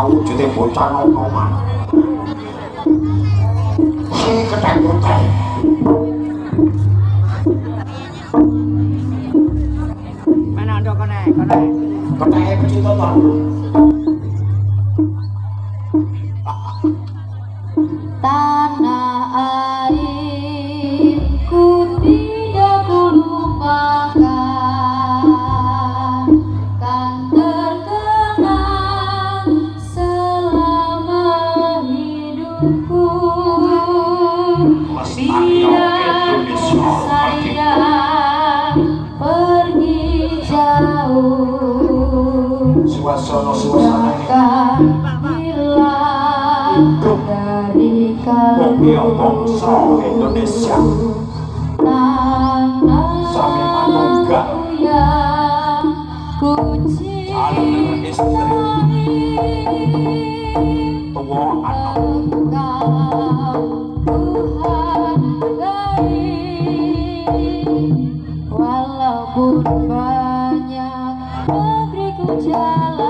awujude bocah nom-noman si ini ketakutan mana ada kena. Kena kena. Kena kena. suasana suasana dari kalbu Indonesia sami manunggal calon istri tua walaupun banyak negeriku jalan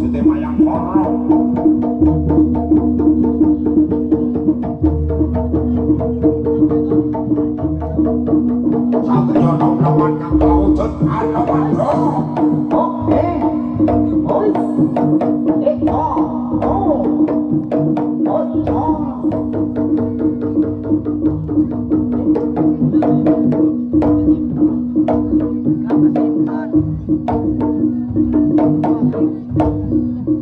Jute mayang korok Thank you.